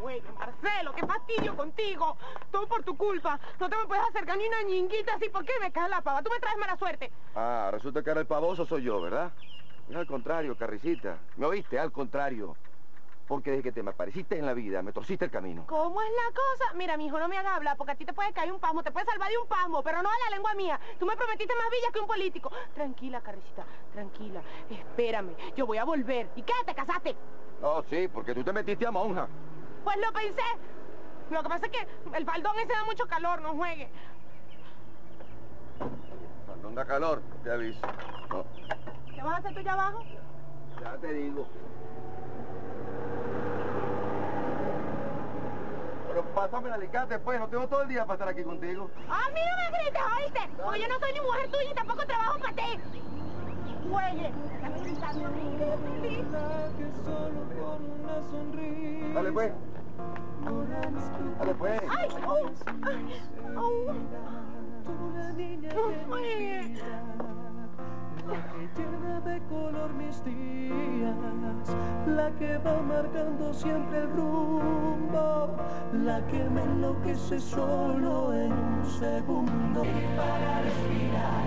Güey, Marcelo, qué fastidio contigo. Todo por tu culpa. No te me puedes acercar ni una ñinguita así. ¿Por qué me cae la pava? Tú me traes mala suerte. Ah, resulta que ahora el pavoso soy yo, ¿verdad? Es al contrario, Carricita. ¿Me oíste? Al contrario. Porque desde que te me apareciste en la vida, me torciste el camino. ¿Cómo es la cosa? Mira, mi hijo, no me haga hablar, porque a ti te puede caer un pasmo, te puede salvar de un pasmo, pero no a la lengua mía. Tú me prometiste más villas que un político. Tranquila, Carricita, tranquila. Espérame, yo voy a volver. ¿Y qué? ¿Te casaste? Oh, sí, porque tú te metiste a monja. Pues lo pensé. Lo que pasa es que el faldón ese da mucho calor, no juegue. Cuando da calor, te aviso. No, ¿Qué vas a hacer tú allá abajo? ya te digo. Pero pásame el alicate, pues. No tengo todo el día para estar aquí contigo. ¡A mí no me grites, oíste! Porque yo no soy ni mujer tuya y tampoco trabajo para ti. Güey, estás gritando Dale, pues. Dale, pues. ¡Ay! ¡Oh! ¡Ay! ¡Oh! Que llena de color mis días La que va marcando siempre el rumbo La que me enloquece solo en un segundo Y para respirar,